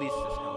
least his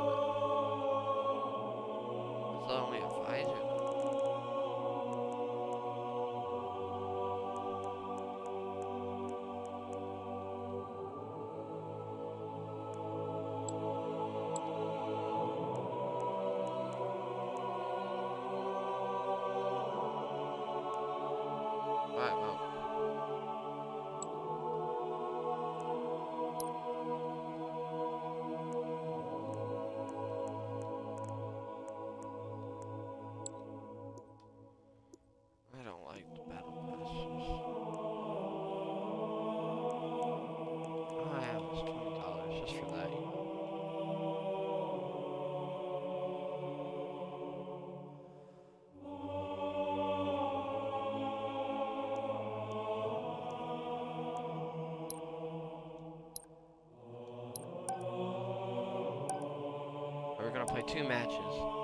gonna play two matches.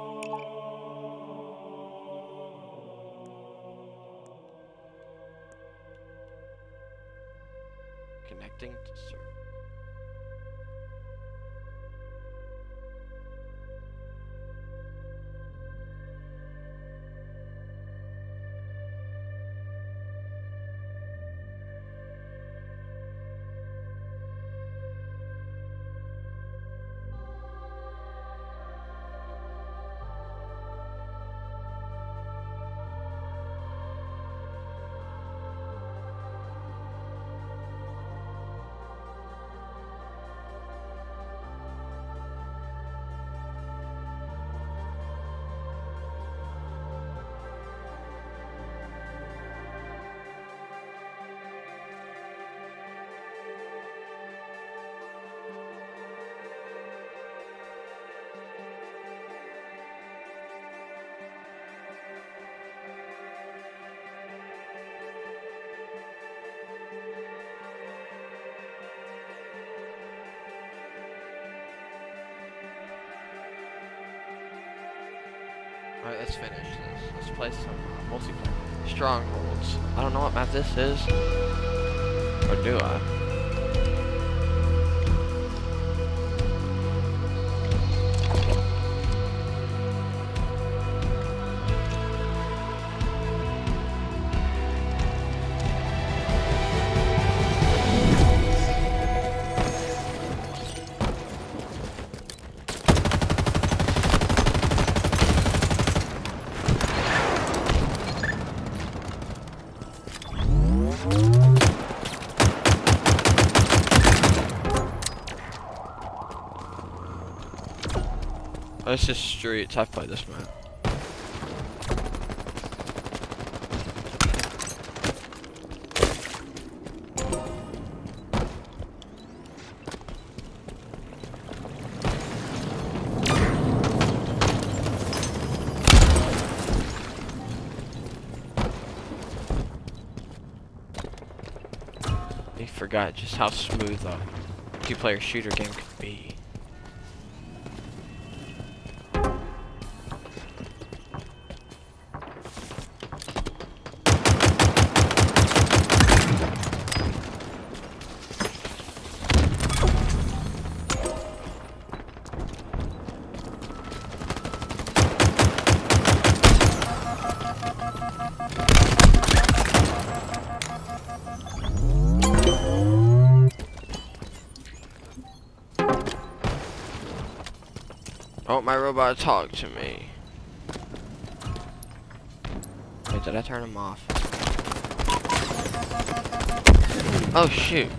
Alright, let's finish this. Let's play some uh, multiplayer. Strongholds. I don't know what map this is. Or do I? Oh, just straight streets. I've this man. I forgot just how smooth a two-player shooter game could be. Oh, my robot to talk to me. Wait, did I turn him off? Oh, shoot.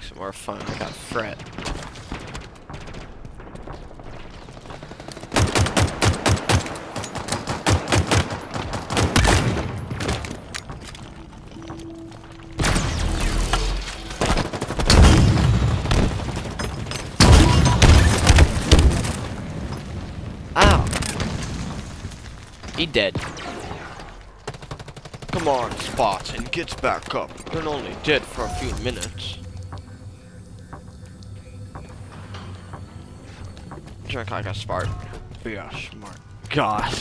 Makes it more fun. I got fret. Ow! He dead. Come on, Spots, and gets back up. You're only dead for a few minutes. Drink like a Spartan. Be a smart. God.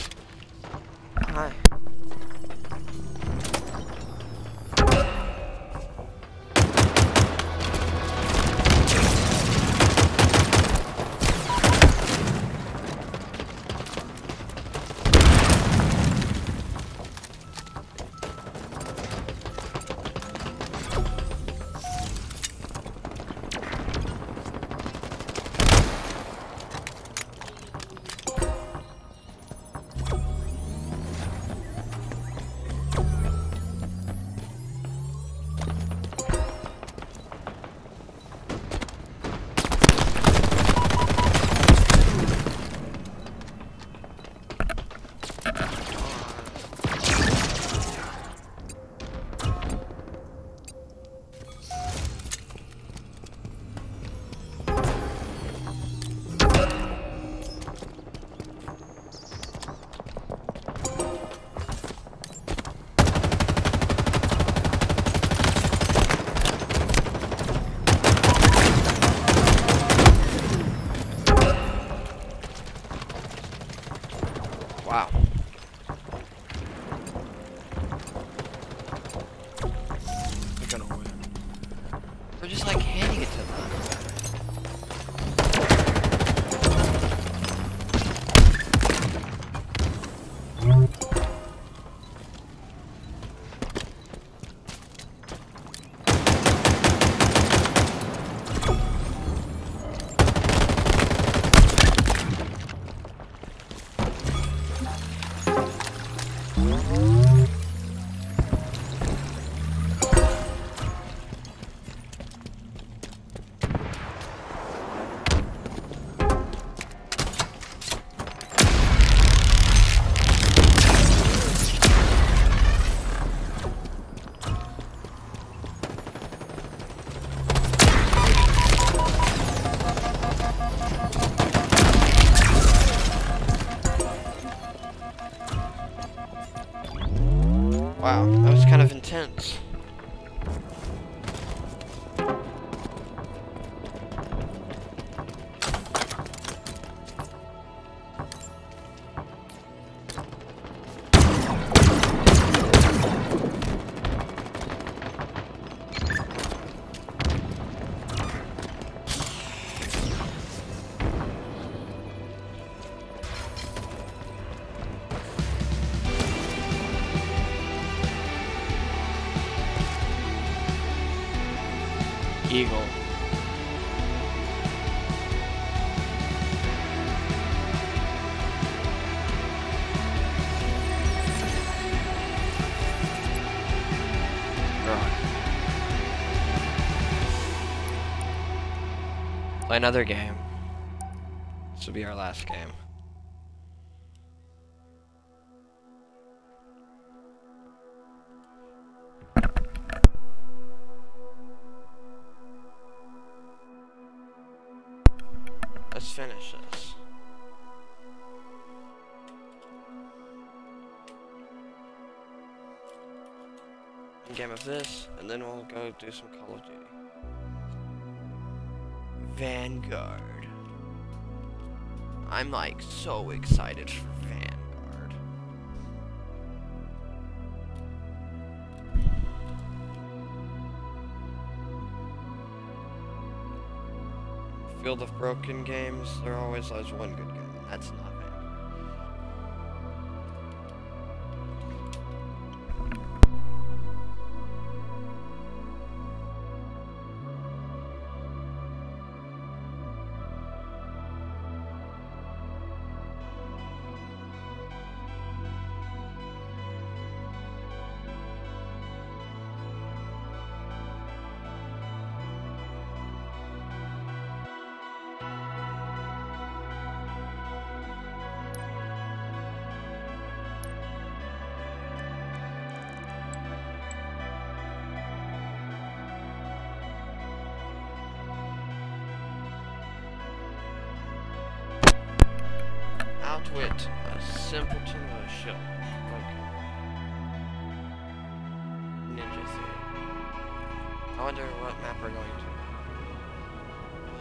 Another game. This will be our last game. Let's finish this. Game of this, and then we'll go do some Vanguard. I'm like so excited for Vanguard. Field of Broken games, there always has one good game. That's not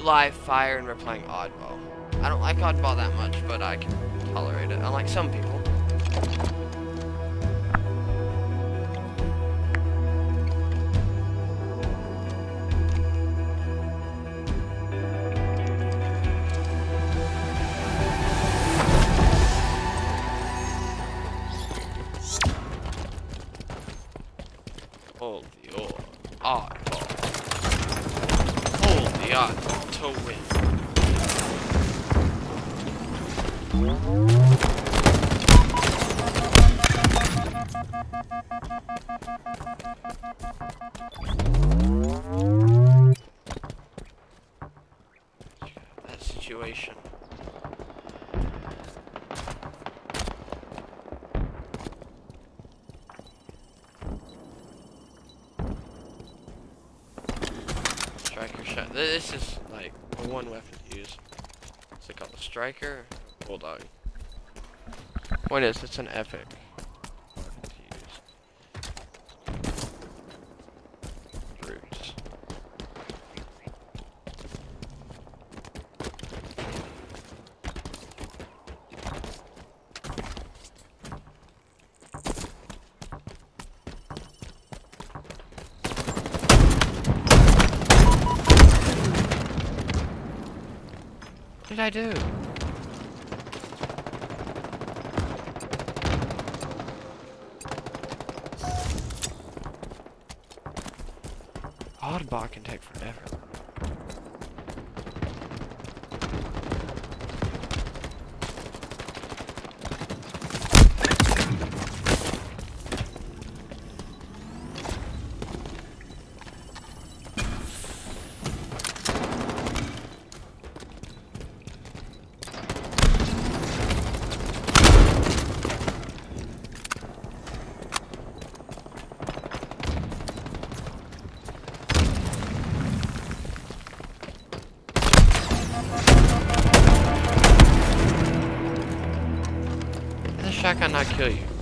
Live fire and we're playing Oddball. I don't like Oddball that much, but I can tolerate it. Unlike some people. Is, it's an epic not kill you?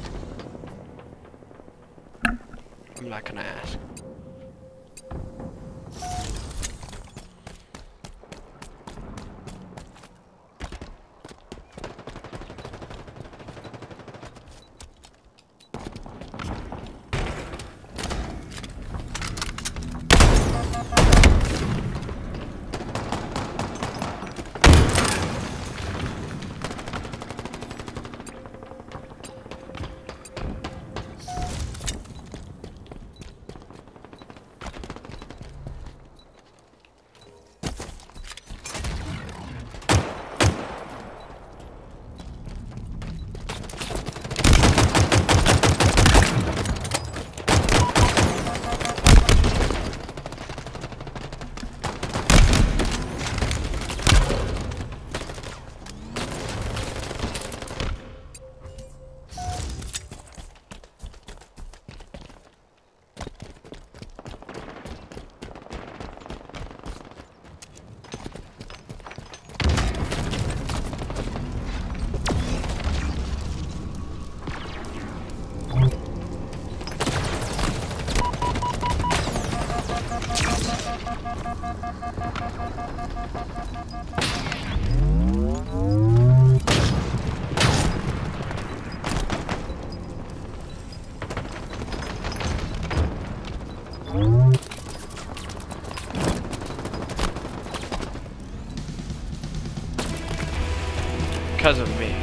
Because of me.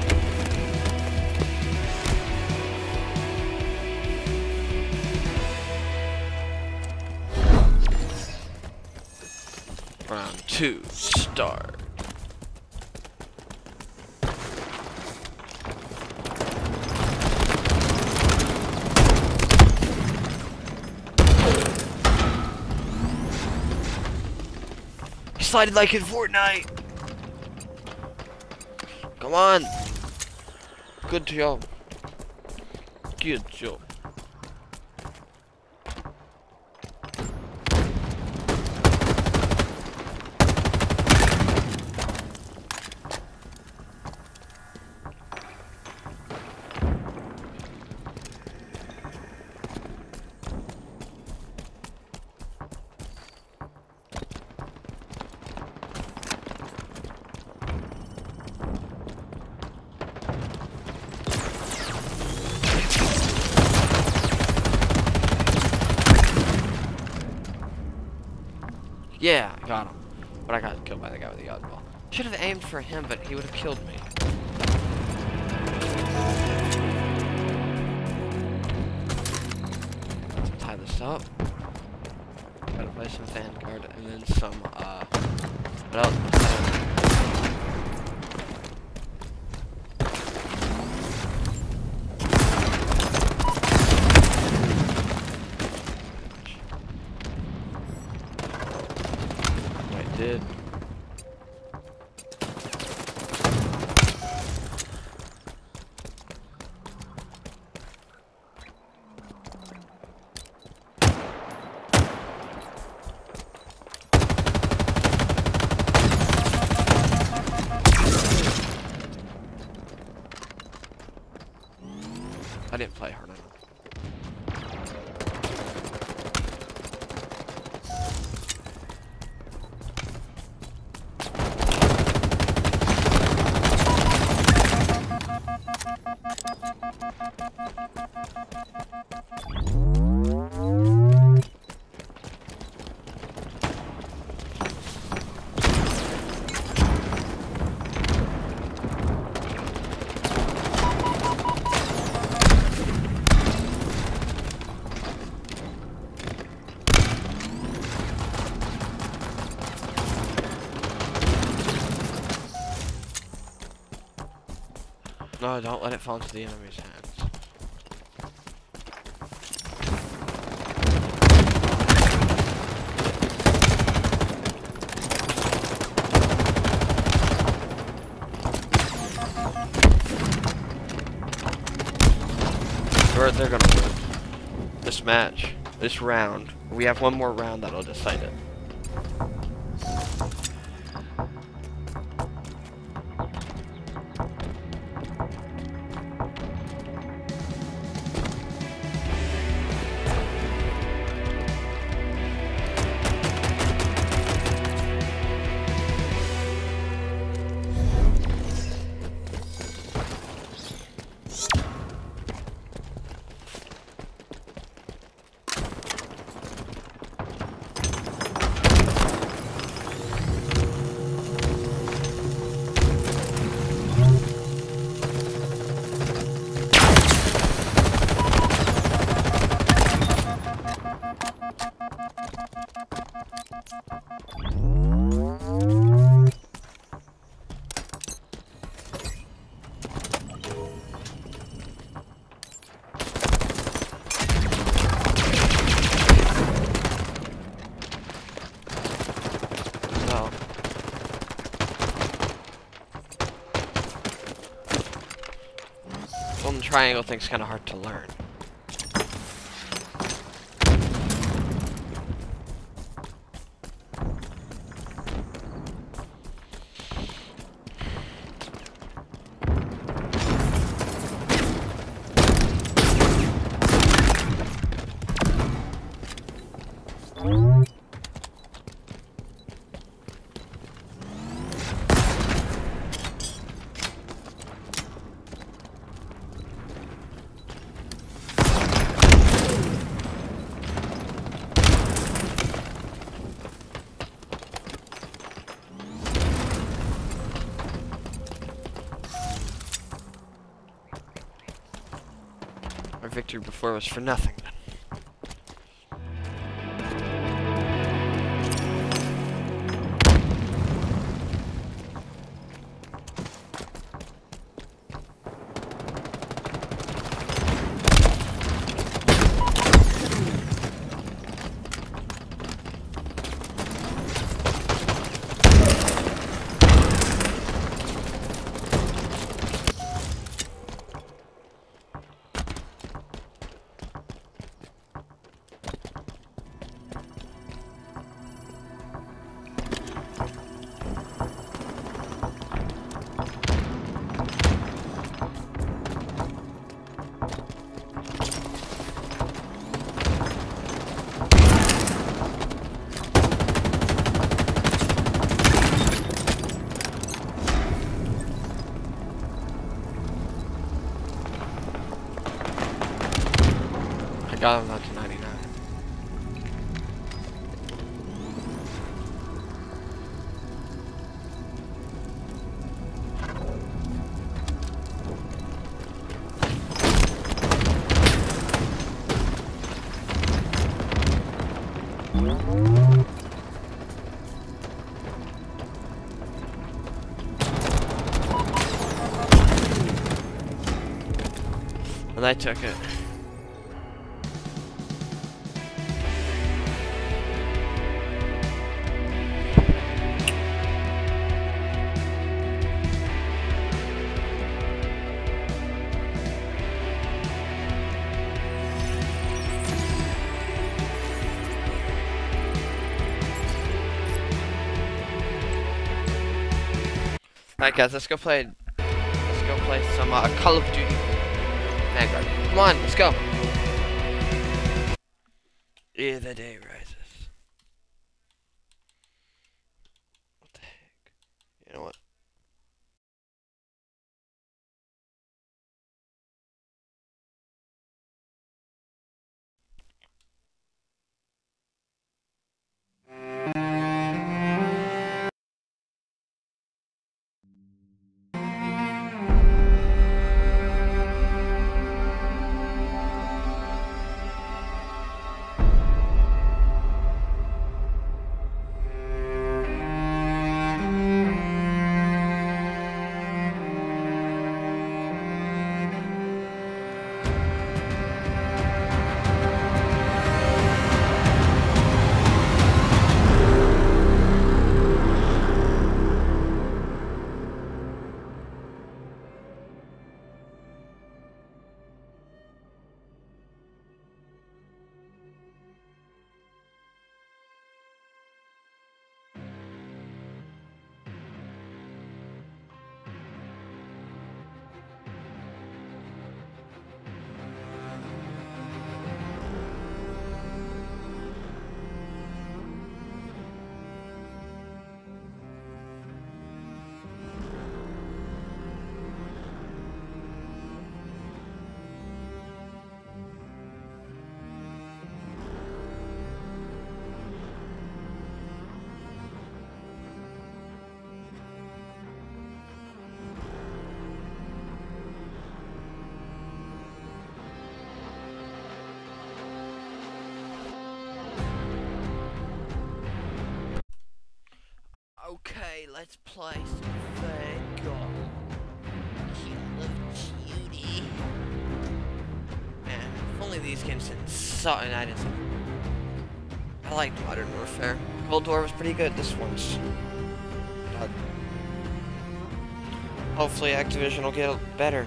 Round two, start. Slided like in Fortnite. Come on. Good job. Good job. Yeah, I got him. But I got killed by the guy with the oddball. Should have aimed for him, but he would have killed me. Let's tie this up. Gotta play some Vanguard and then some, uh, what else? No, don't let it fall into the enemy's hands. They're gonna win this match, this round. We have one more round that'll decide it. Triangle thing's kind of hard victory before was for nothing Got him up to 99. And I took it. Alright guys, let's go play let's go play some uh, Call of Duty Vanguard. Come on, let's go. Let's play some Vanguard. Call of Duty. Man, if only these games didn't suck and I didn't. I liked Modern Warfare. Cold War was pretty good. This one's. not. Hopefully, Activision will get better.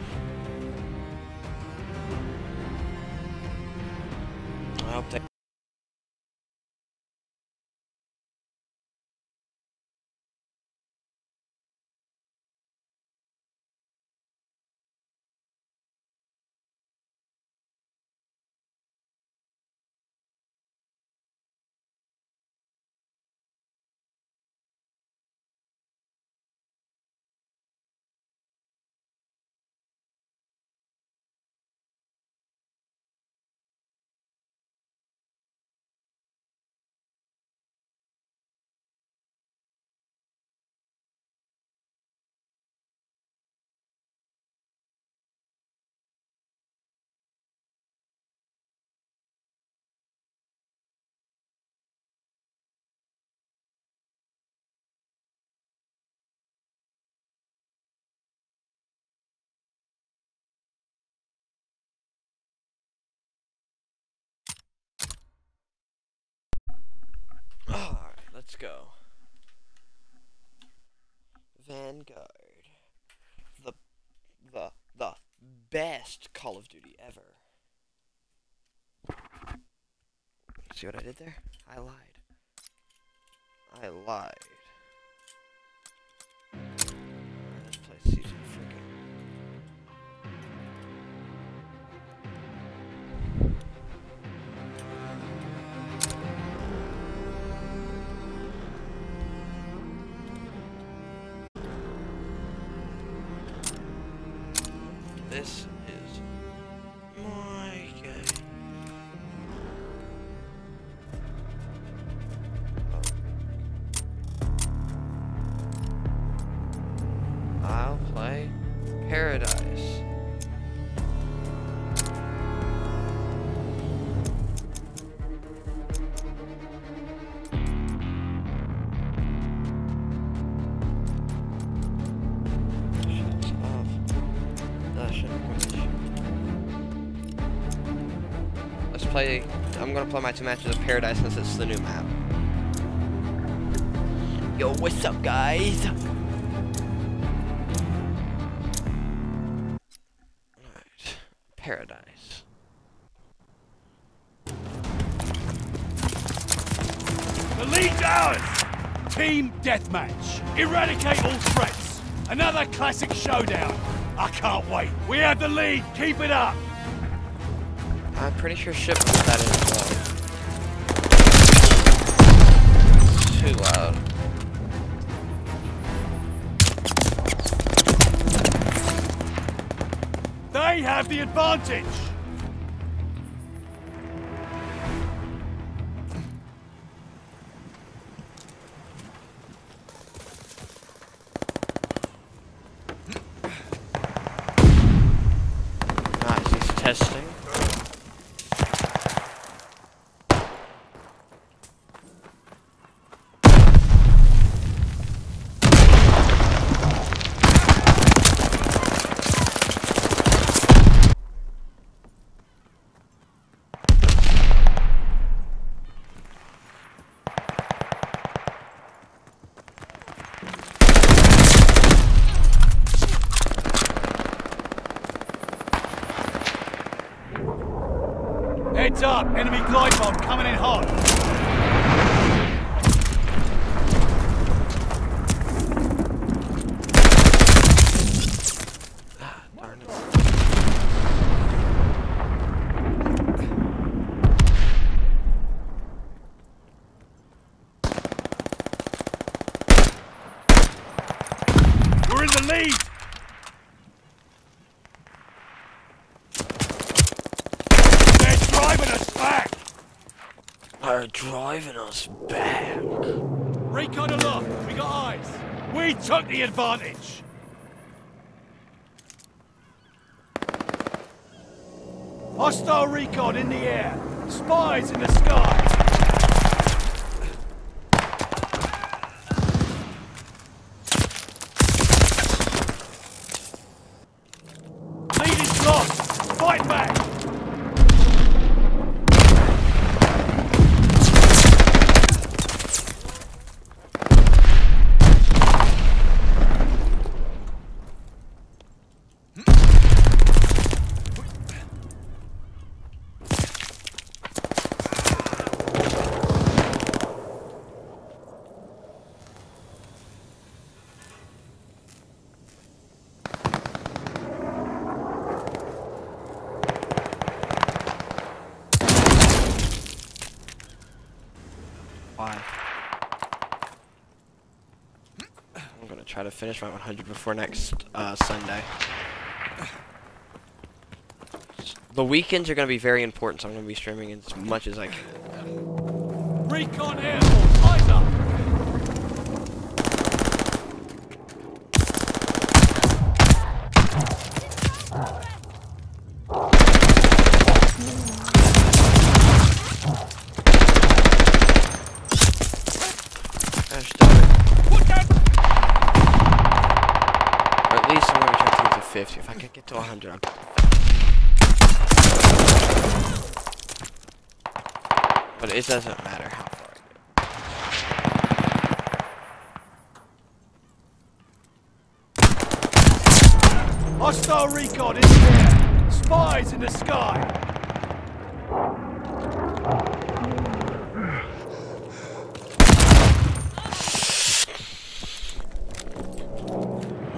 Let's go. Vanguard. The the the best Call of Duty ever. See what I did there? I lied. I lied. This play. I'm gonna play my two matches of Paradise since it's the new map. Yo, what's up, guys? Paradise. The lead's ours! Team Deathmatch. Eradicate all threats. Another classic showdown. I can't wait. We have the lead. Keep it up. I'm pretty sure Ship put that in as well. Too loud. They have the advantage. Nice, he's testing. Heads up. Enemy glide bomb coming in hot. Darn it. We're in the lead. They're driving us back. Are driving us back. Recon aloft. We got eyes. We took the advantage. Hostile recon in the air. Spies in the sky. Lead is lost. Fight back. Why? I'm gonna try to finish my 100 before next uh, Sunday. The weekends are gonna be very important, so I'm gonna be streaming as much as I can. Recon. Eyes up. Gosh darn it. Look out. Or at least I'm gonna try to get to 50. If I can get to 100, I'm But it doesn't matter how far I get. Hostile recon the air. Spies in the sky.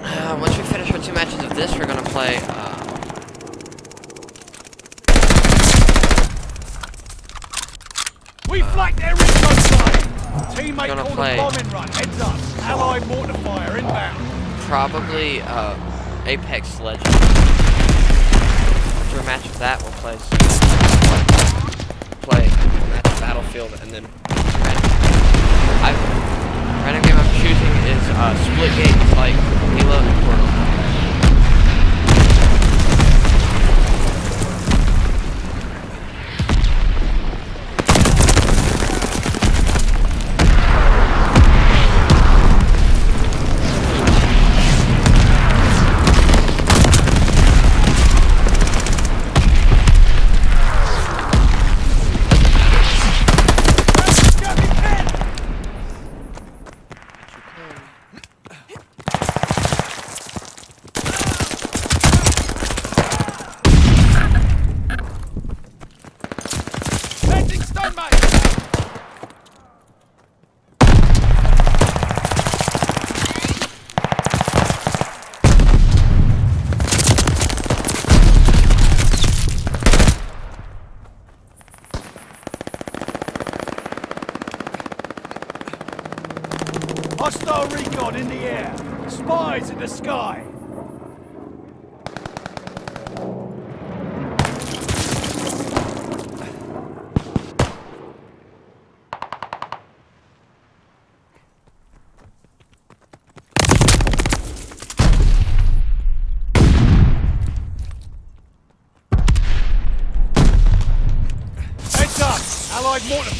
Uh, once we finish our two matches of this, we're gonna play. Uh, We flanked their recon side. Teammate Gonna called play. a bombing run. Heads up. Allied mortar fire inbound. Uh, Apex Legends. After a match of that, we'll play play match Battlefield, and then I random game I'm choosing is uh, Splitgate's like Halo and Portal.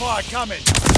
Fire coming.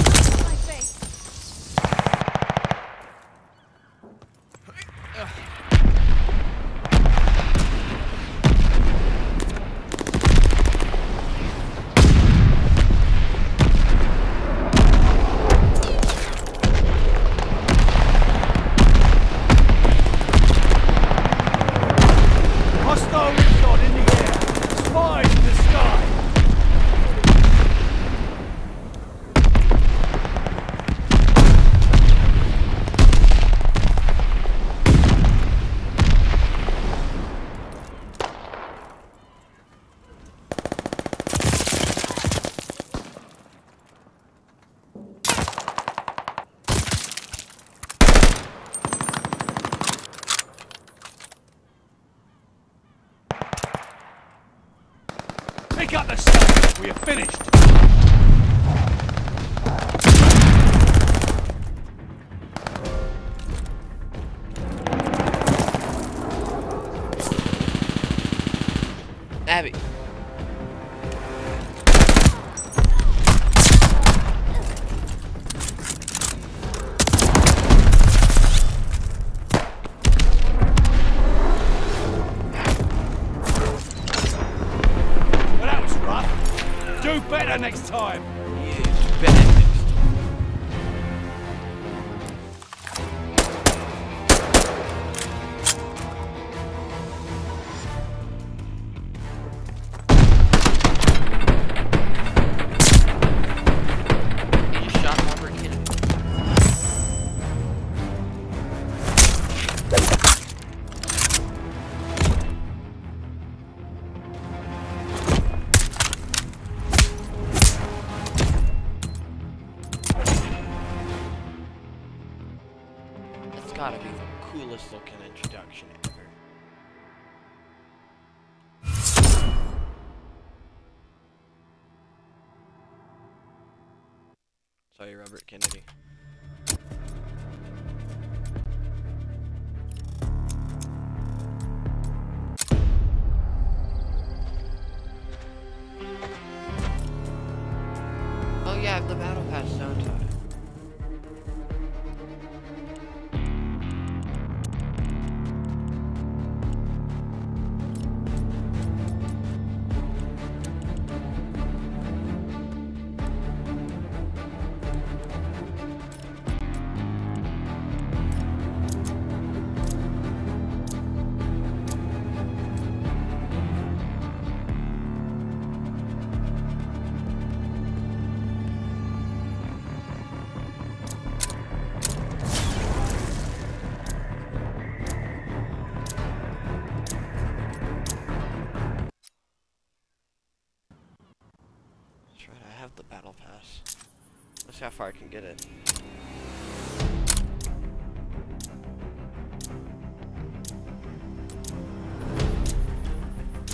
How far I can get it.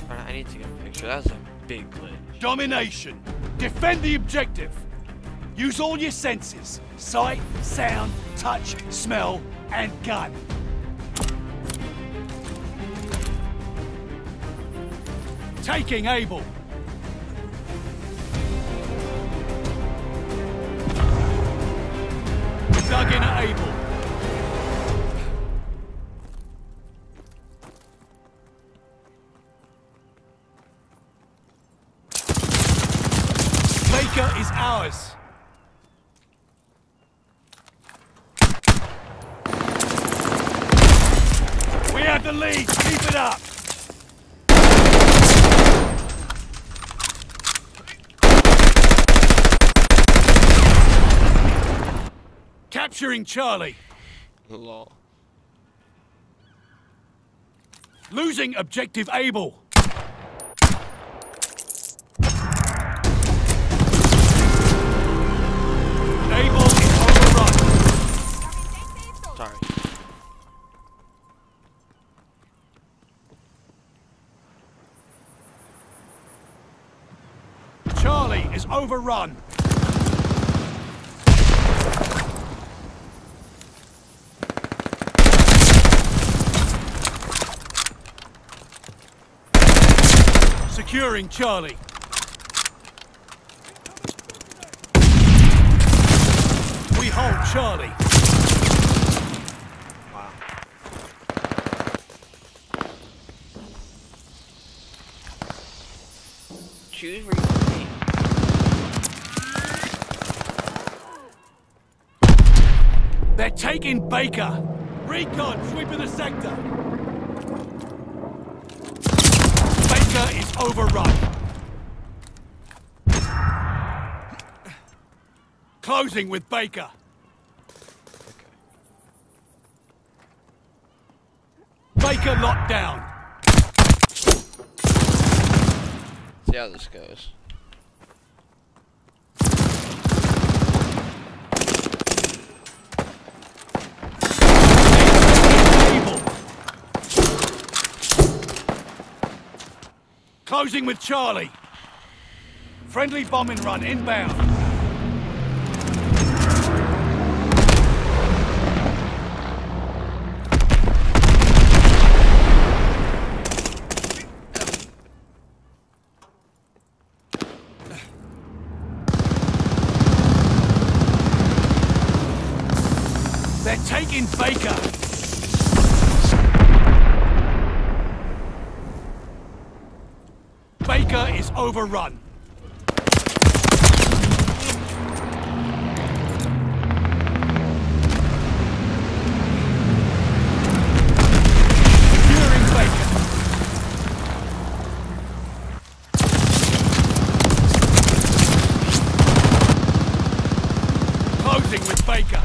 I need to get a picture. That's a big glitch. Domination. Defend the objective. Use all your senses. Sight, sound, touch, smell, and gun. Taking Able. Dug in at Able. Charlie. Lol. Losing objective Able. Able is overrun. Sorry. Charlie is overrun. Securing Charlie. We hold Charlie. Wow. Choose where you want to be. They're taking Baker. Recon sweeping the sector. Baker is overrun. Closing with Baker. Baker locked down. See how this goes. Closing with Charlie. Friendly bombing run inbound. Overrun. Securing Baker. Closing with Baker.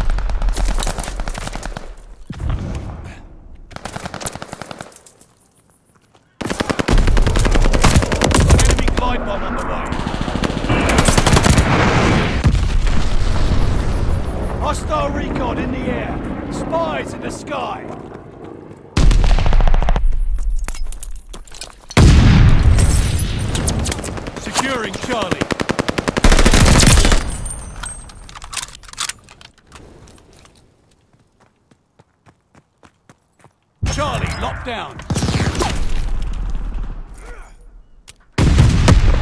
Enemy glide bomb on the way. Hostile recon in the air. Spies in the sky. Securing Charlie. Charlie locked down.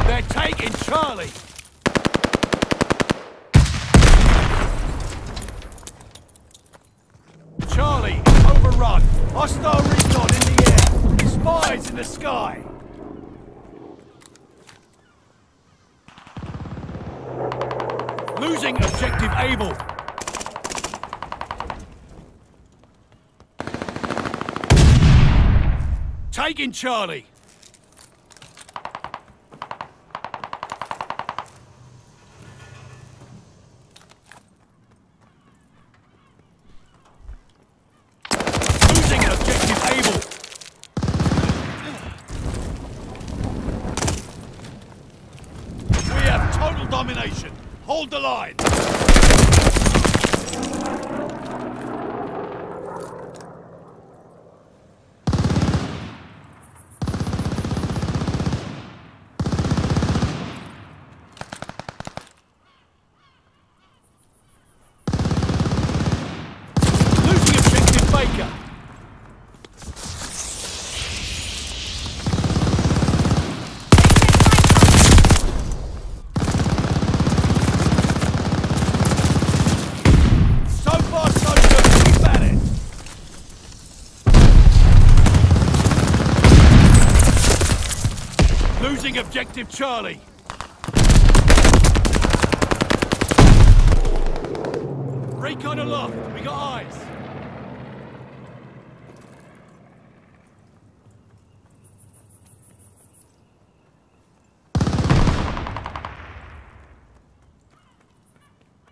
They're taking Charlie. Charlie is overrun. Hostile recon in the air. Spies in the sky. Losing objective Able. Taking Charlie. Losing objective Able. We have total domination. Hold the line. Losing objective Baker. So far, so good. Keep at it. Losing objective Charlie. Recon aloft. We got eyes.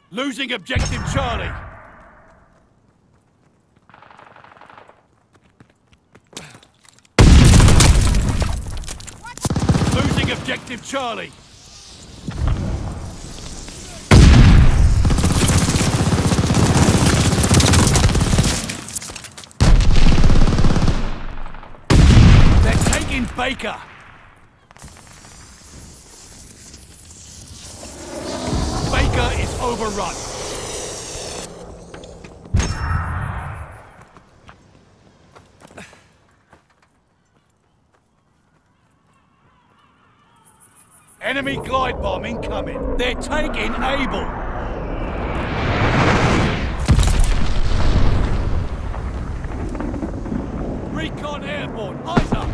Losing objective Charlie. Losing objective Charlie. They're taking Baker. Baker is overrun. Enemy glide bomb incoming. They're taking Able. Recon airborne. Eyes up.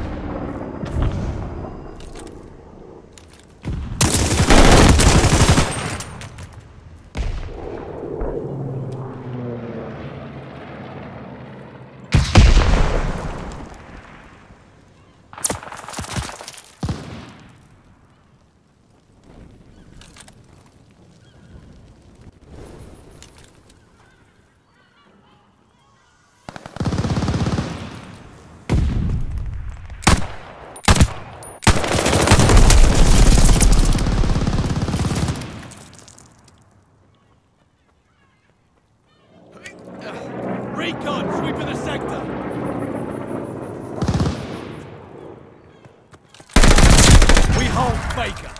Recon sweeping the sector. We hold Baker.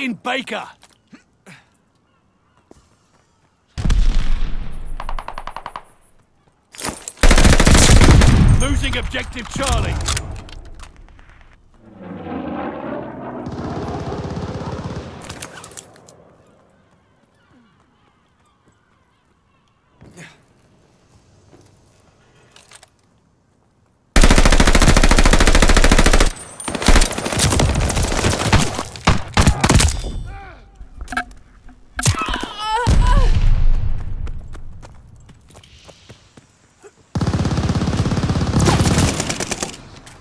They're Baker. Losing objective Charlie.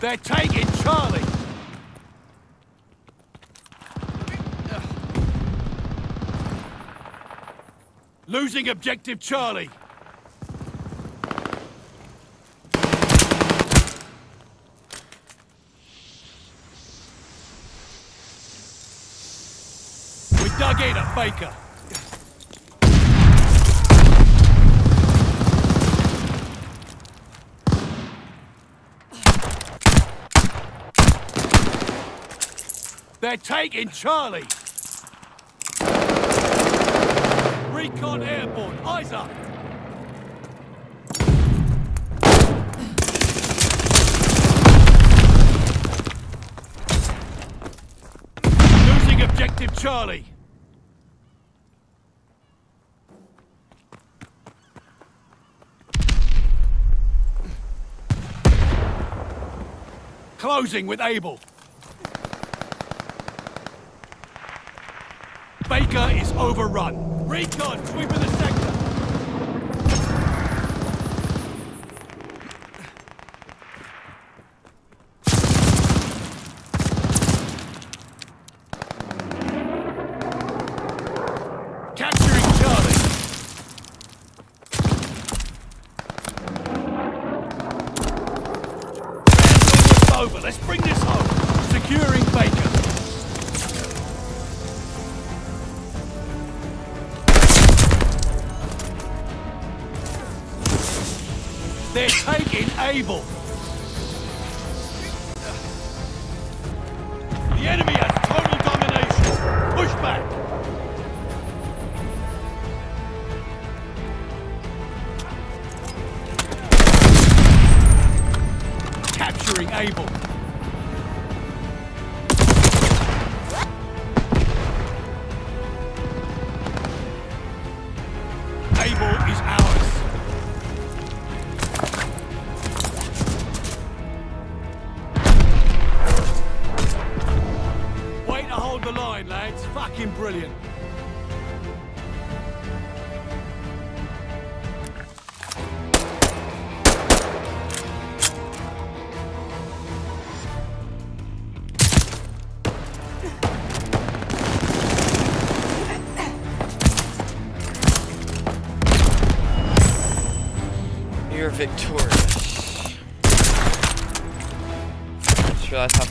They're taking Charlie. Losing objective Charlie. We dug in at Baker. They're taking Charlie. Recon airborne. Eyes up. Losing objective Charlie. Closing with Able. Baker is overrun. Recon, sweeping the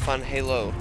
fun Halo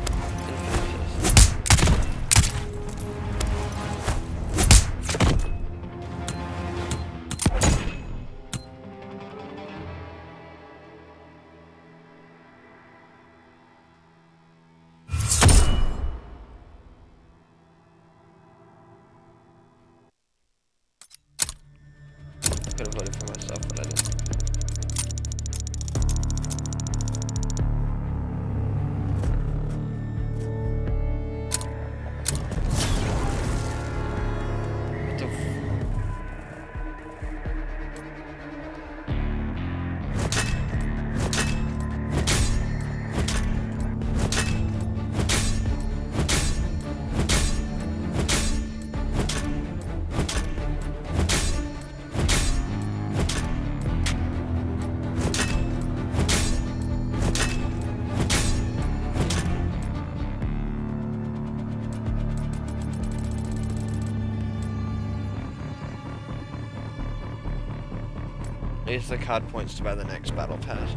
Use the card points to buy the next battle pass.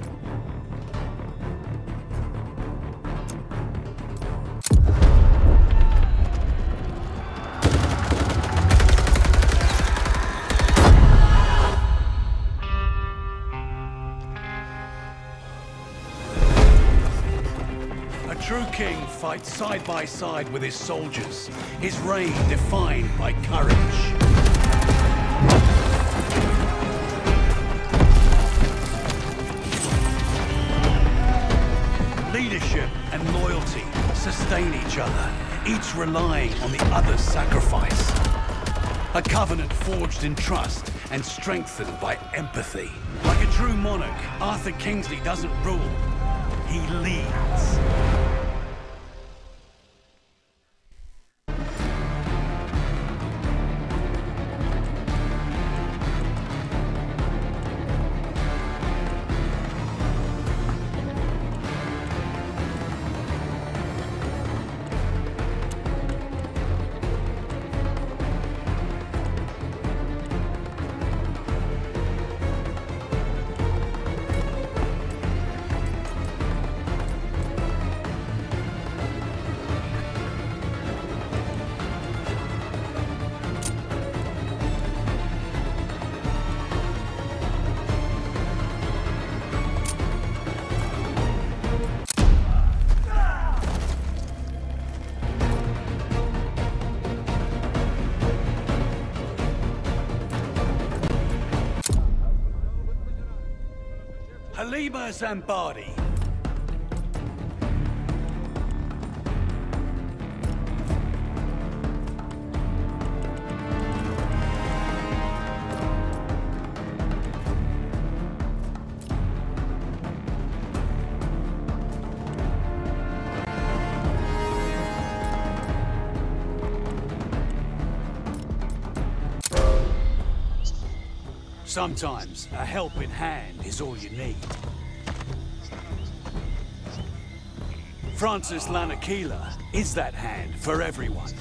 A true king fights side by side with his soldiers, his reign defined by courage. Sustain each other, each relying on the other's sacrifice. A covenant forged in trust and strengthened by empathy. Like a true monarch, Arthur Kingsley doesn't rule, he leads. Sometimes a helping hand is all you need. Francis Lanakila is that hand for everyone.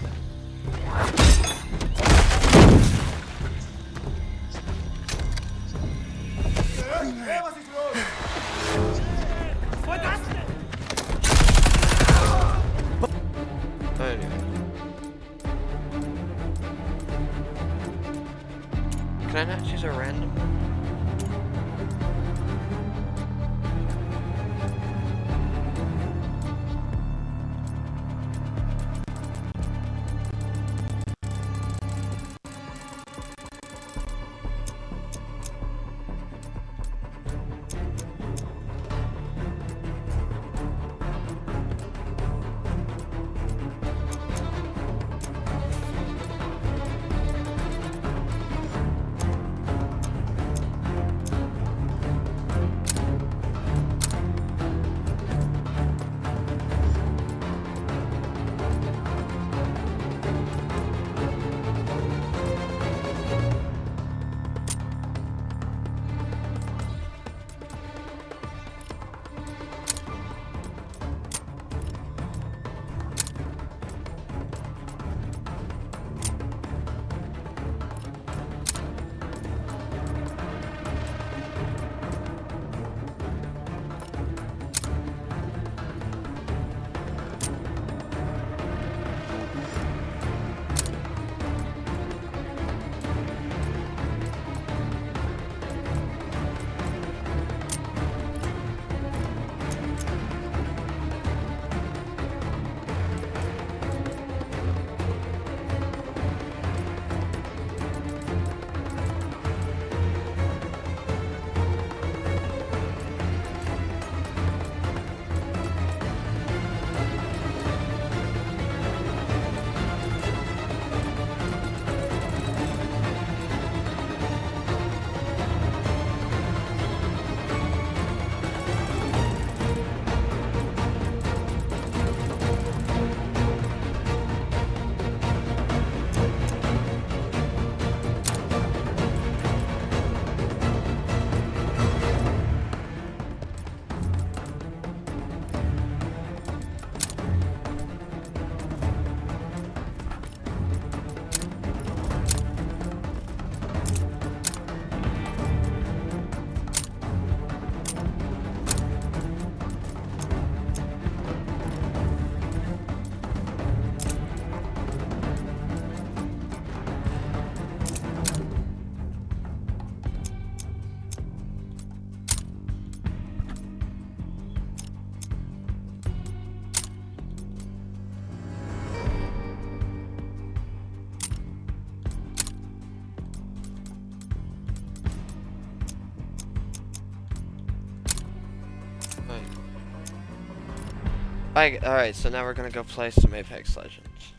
Alright, so now we're gonna go play some Apex Legends.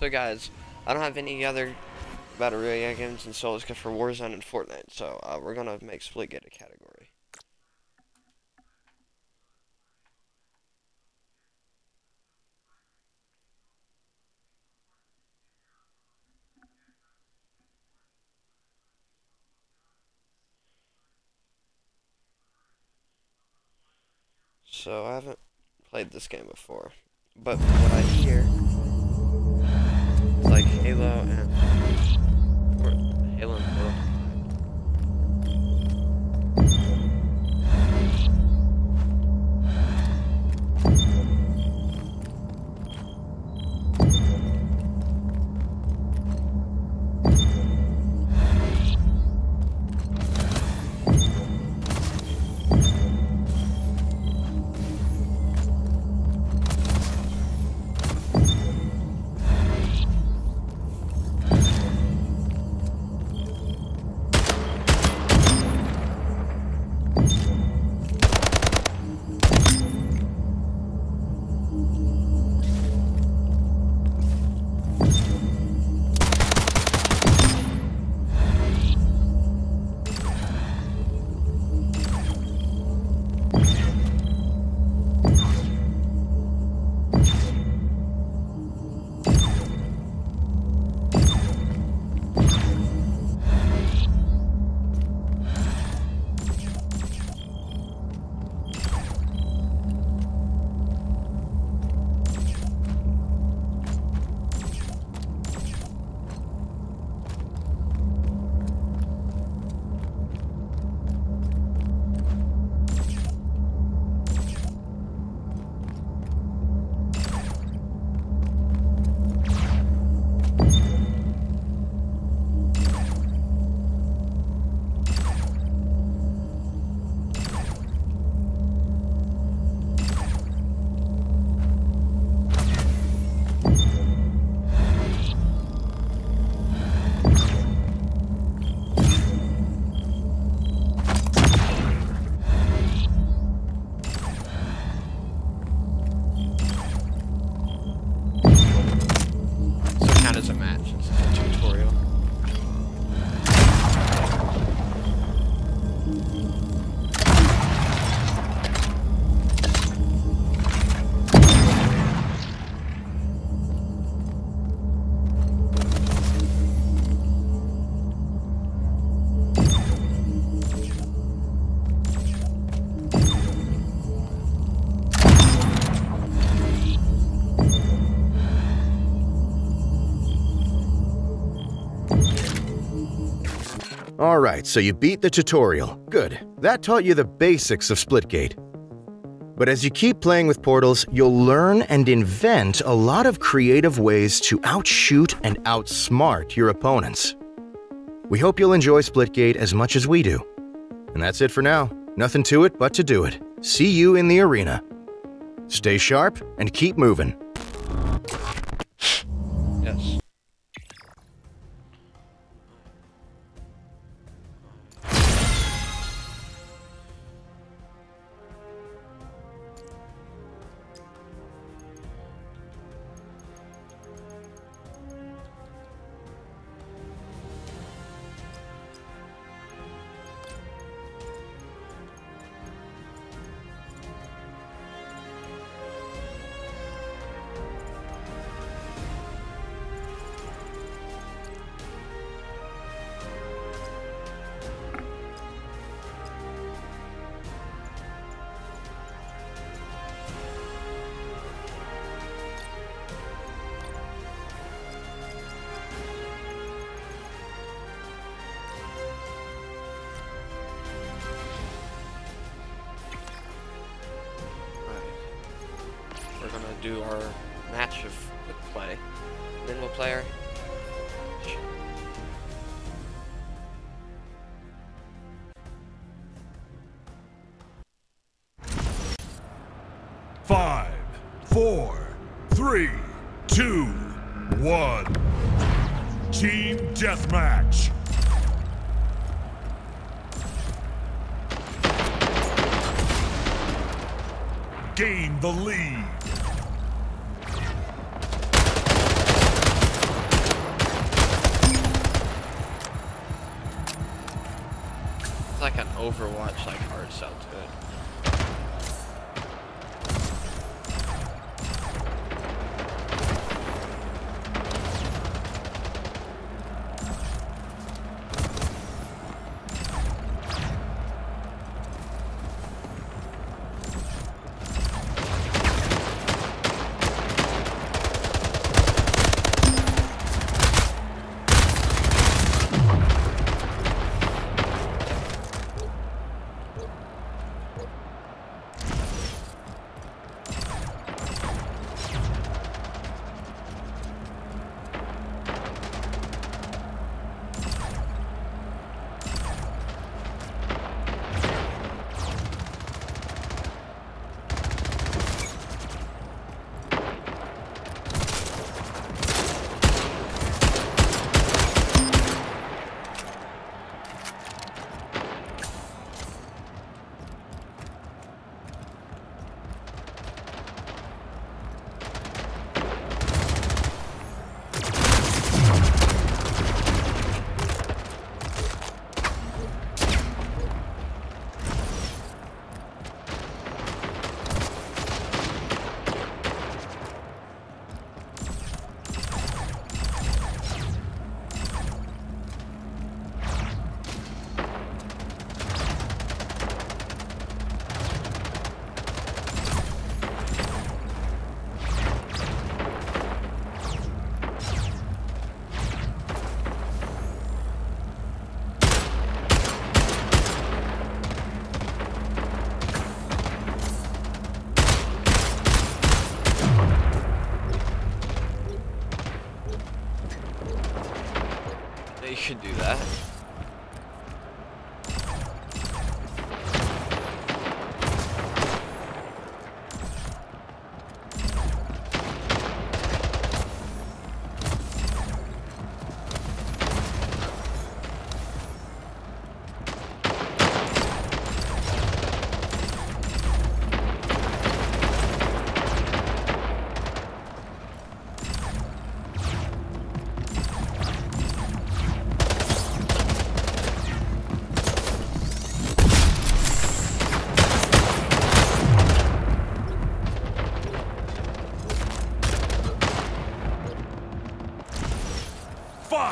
So guys, I don't have any other Battle Royale games and solo except for Warzone and Fortnite, so uh, we're gonna make Splitgate a category. So I haven't played this game before, but what I hear like Halo and Alright, so you beat the tutorial. Good. That taught you the basics of Splitgate. But as you keep playing with portals, you'll learn and invent a lot of creative ways to outshoot and outsmart your opponents. We hope you'll enjoy Splitgate as much as we do. And that's it for now. Nothing to it but to do it. See you in the arena. Stay sharp and keep moving.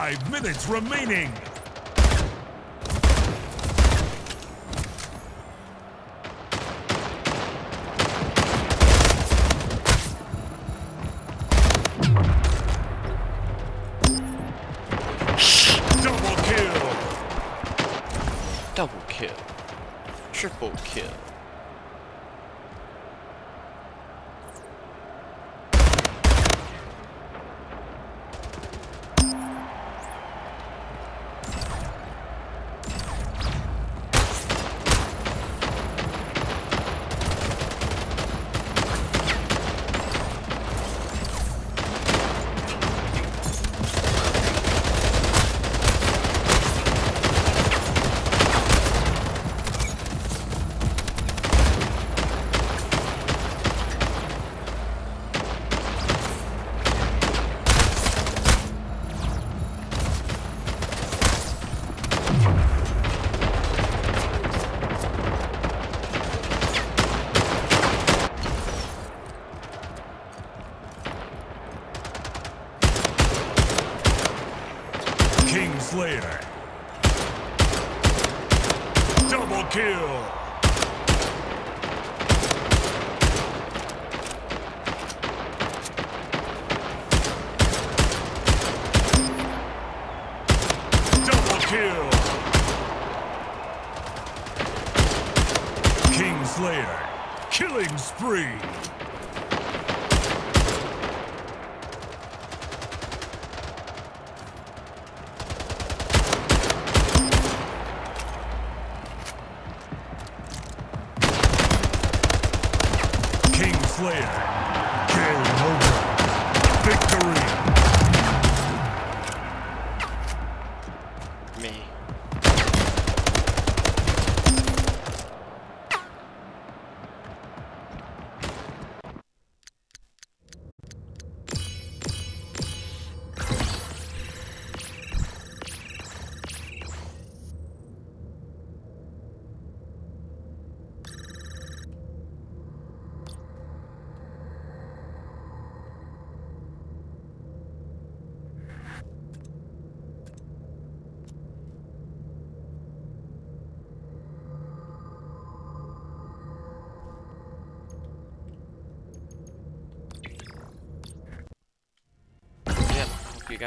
Five minutes remaining. Double kill. Triple kill.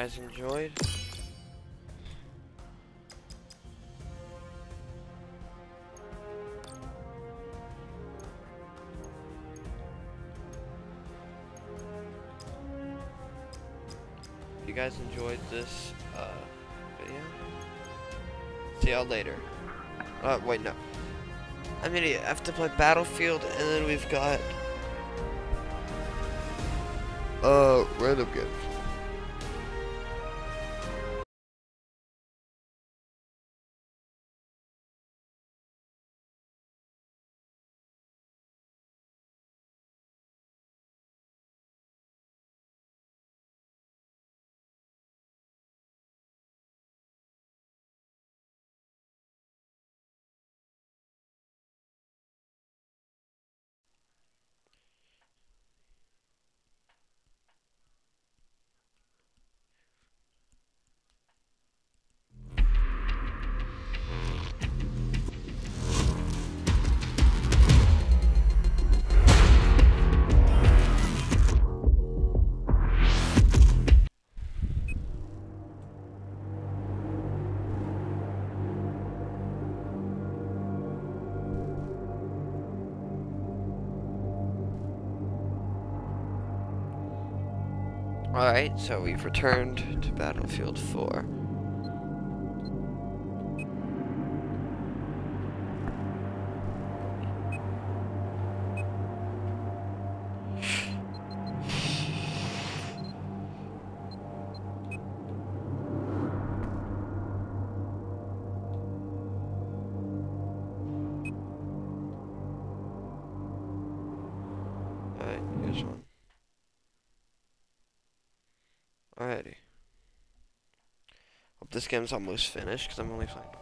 Guys enjoyed. If you guys enjoyed this uh, video, see y'all later. Uh, wait, no. I'm an idiot. I have to play Battlefield, and then we've got uh random games. Alright, so we've returned to Battlefield 4. Game's almost finished because I'm only playing.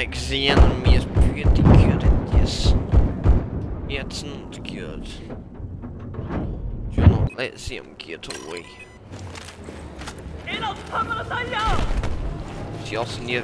like the enemy is pretty good at this. Yeah, it's not good. Do not let them get away. Just near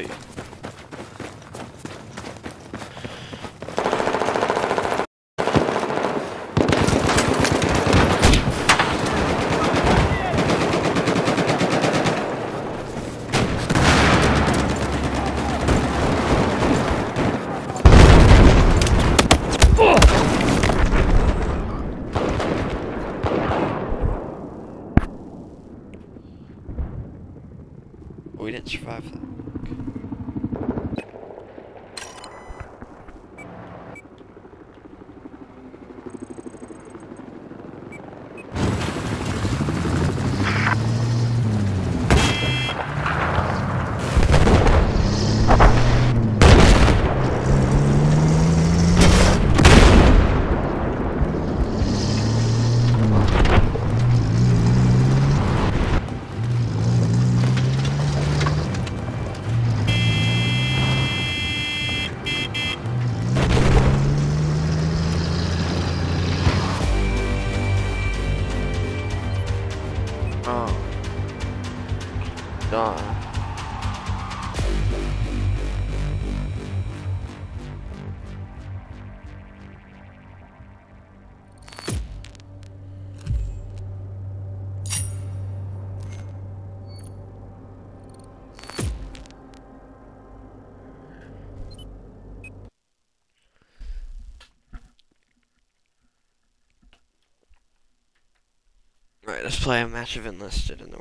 yeah let's play a match of enlisted and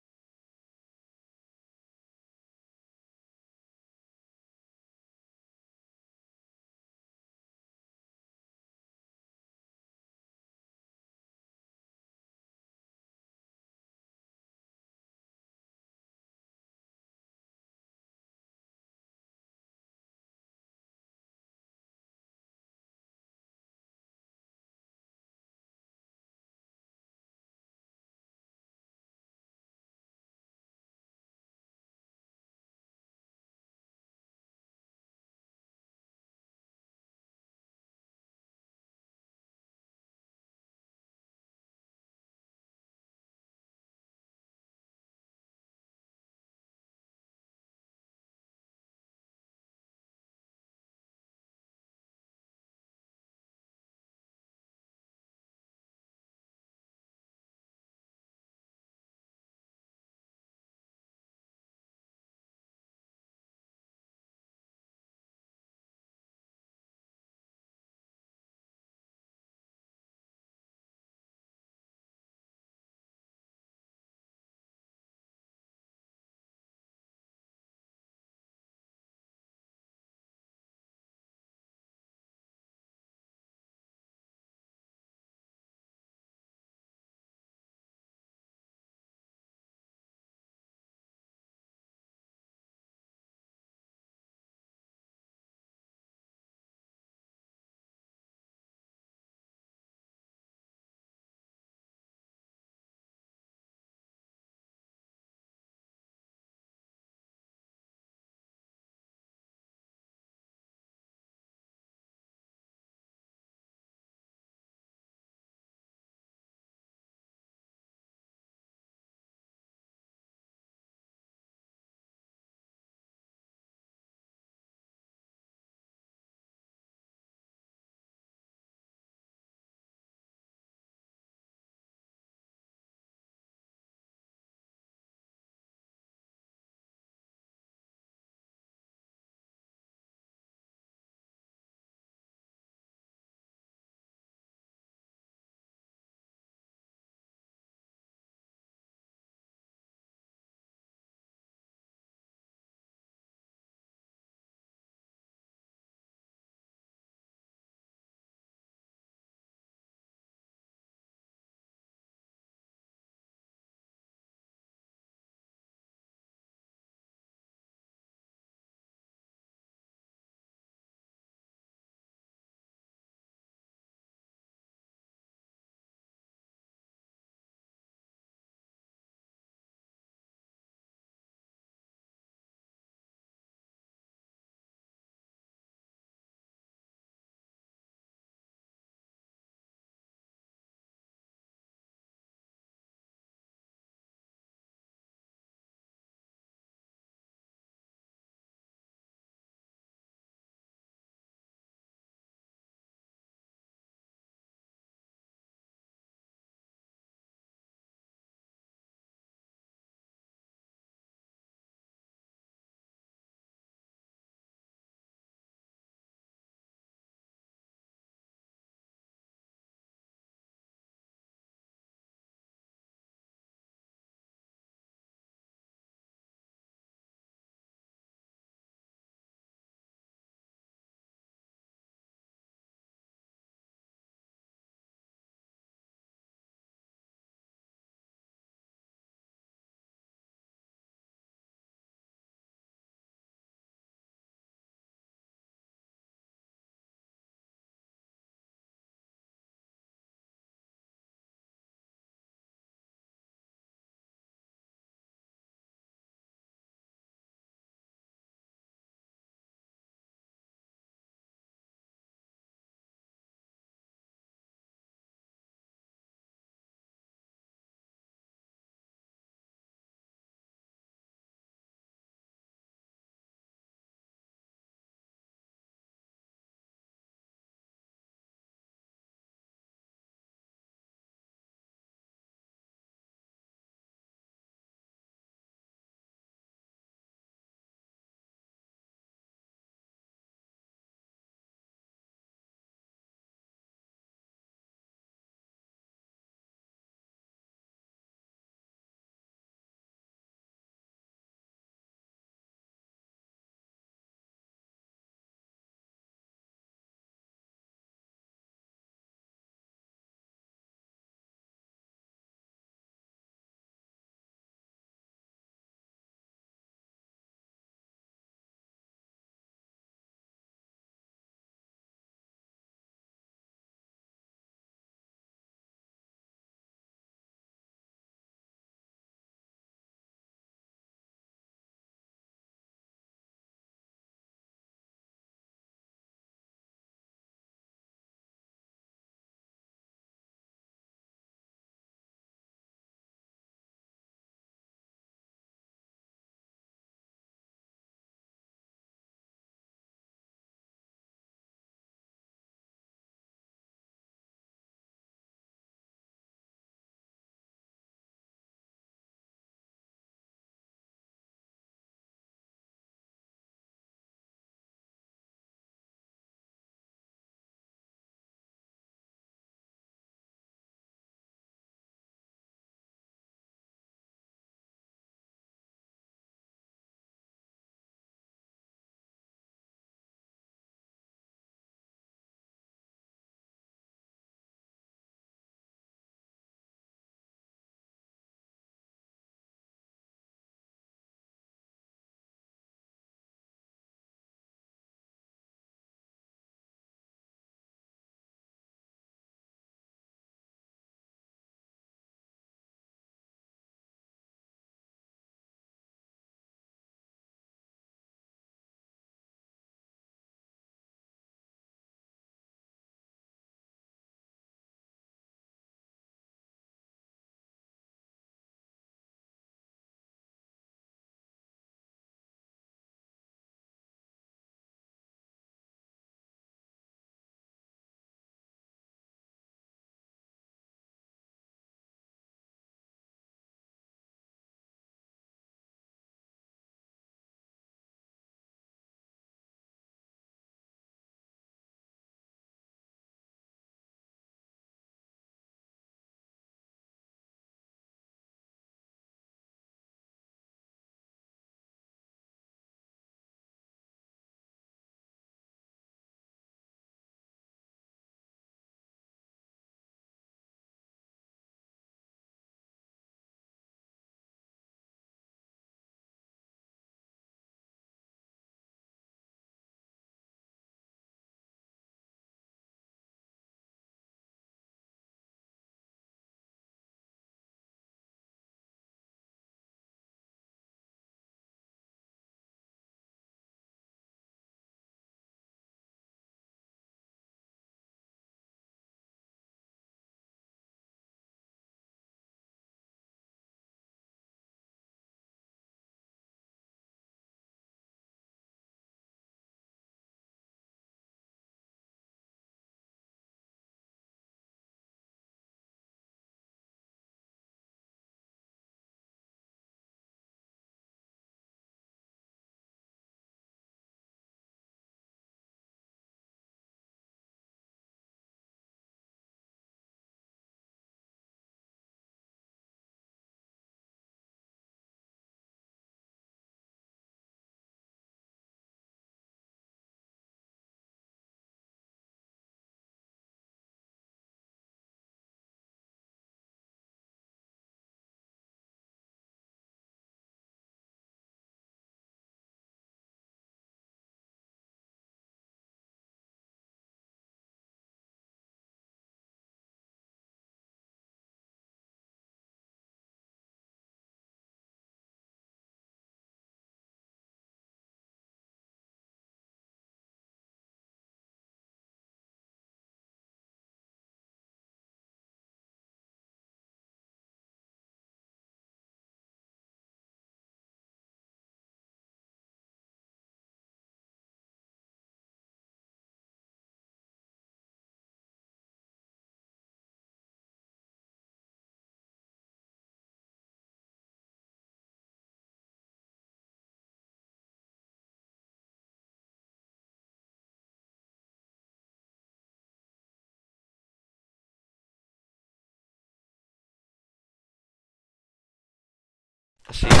I see.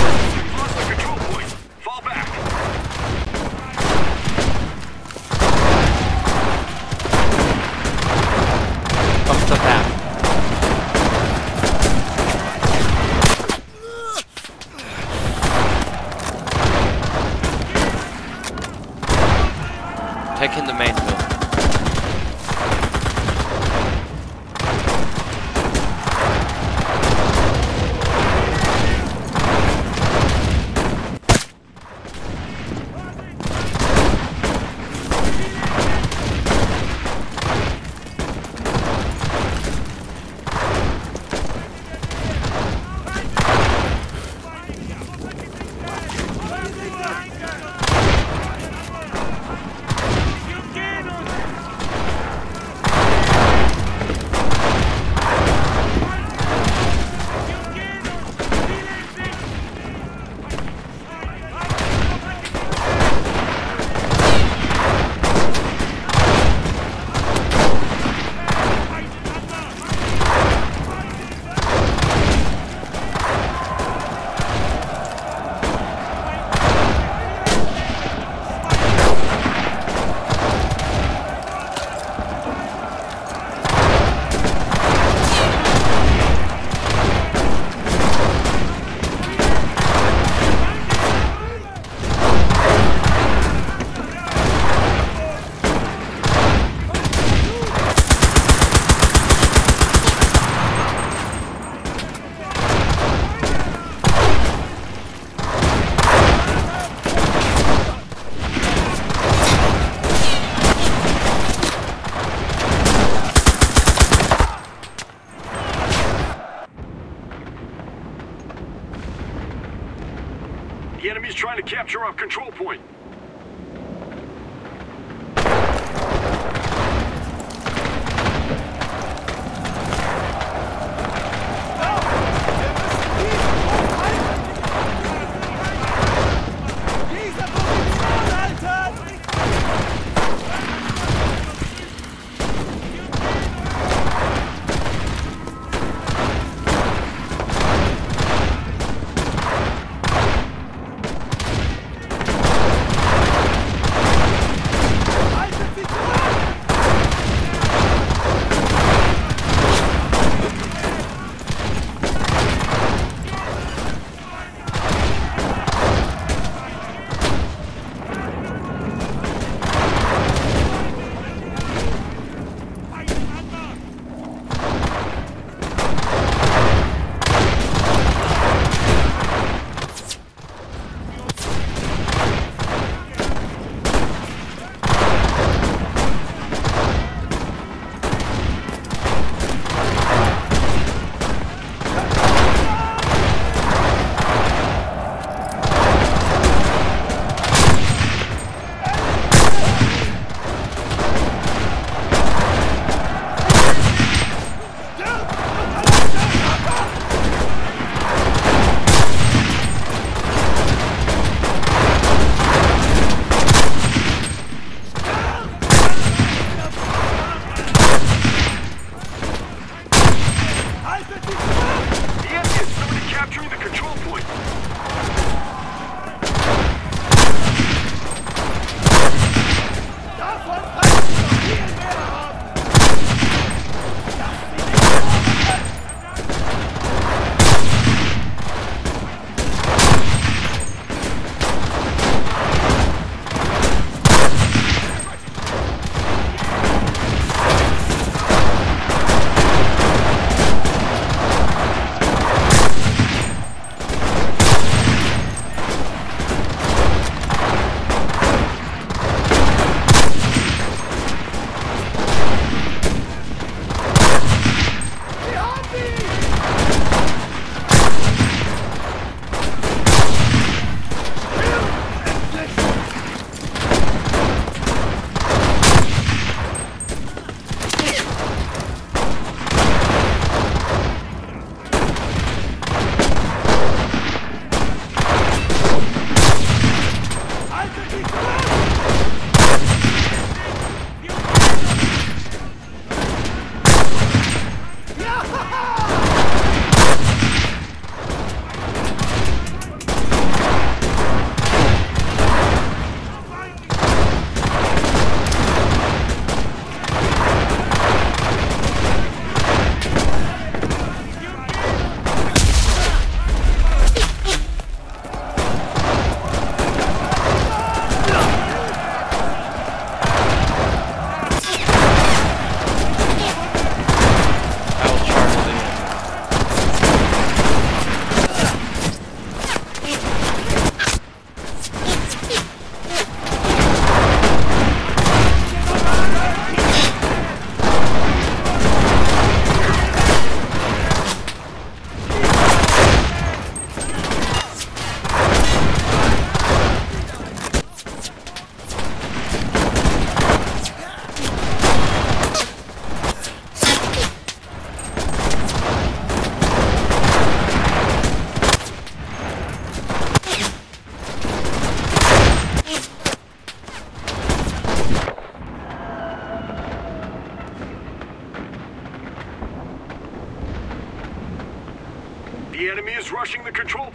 Trying to capture our control point.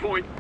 Point.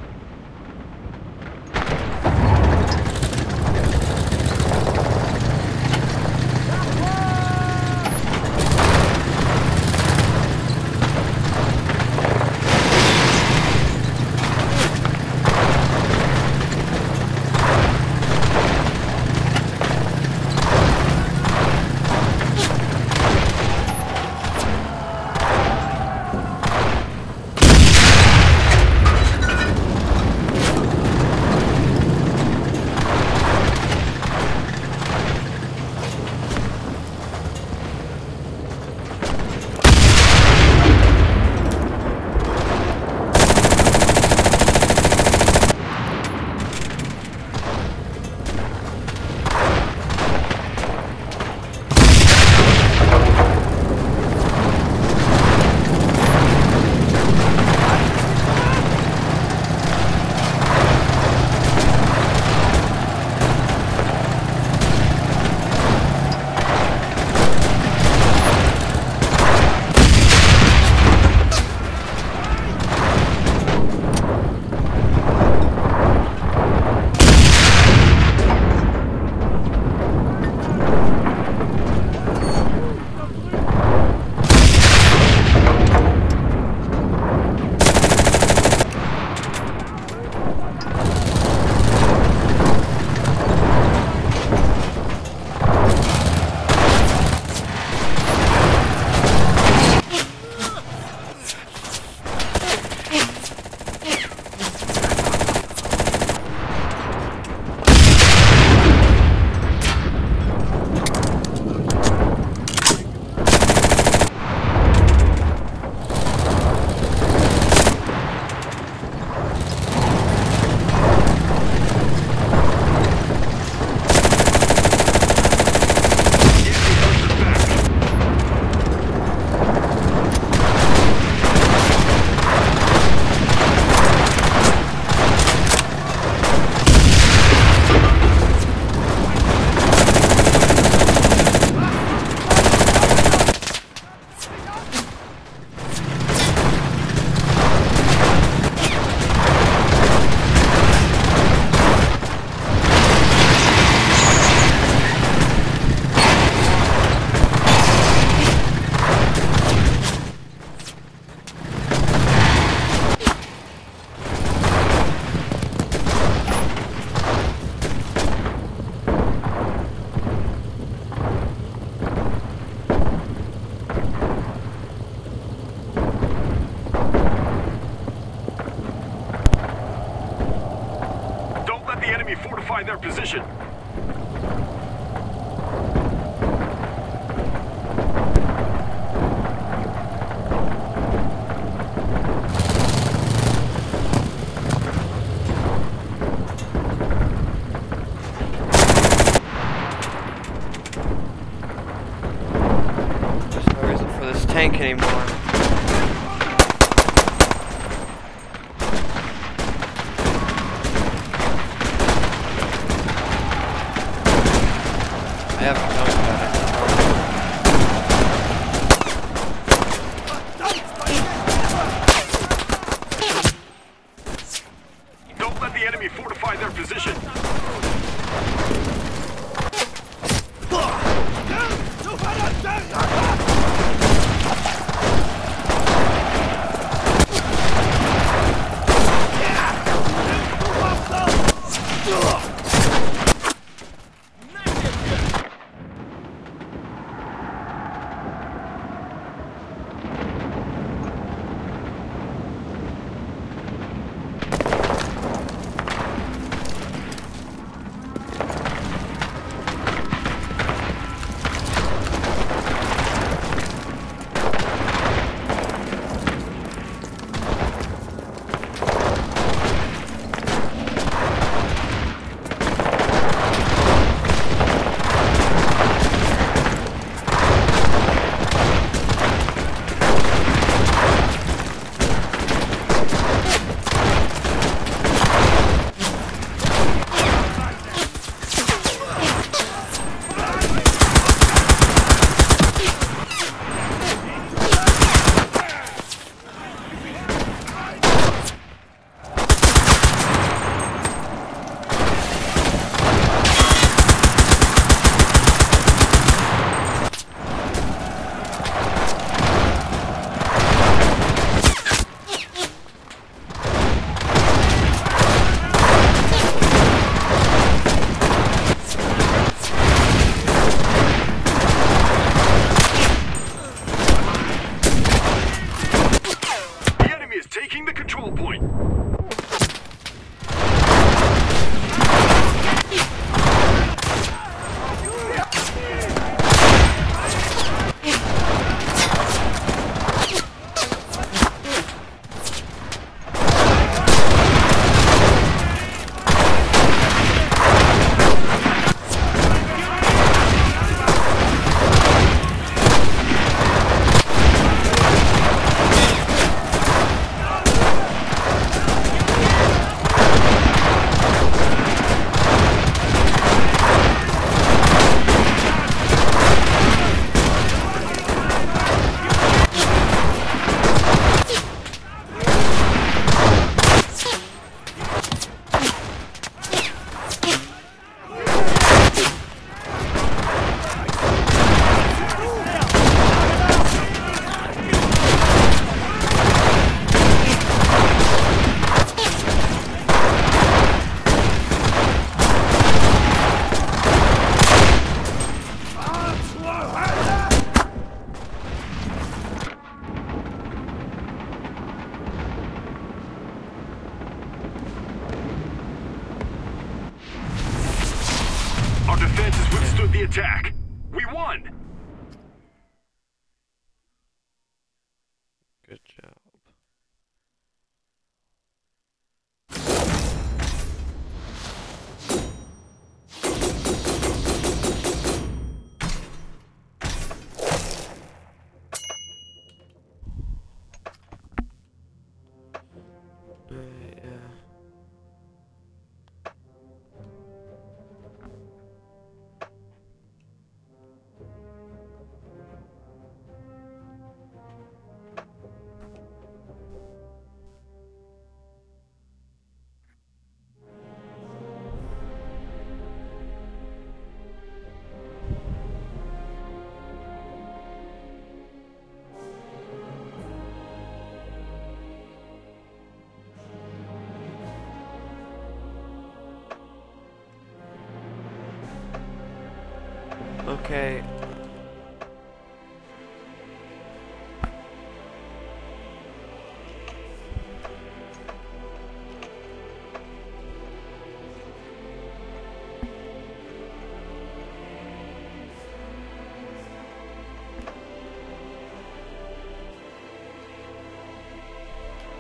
Okay.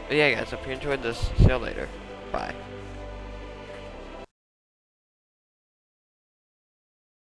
But yeah guys, hope you enjoyed this. See you later.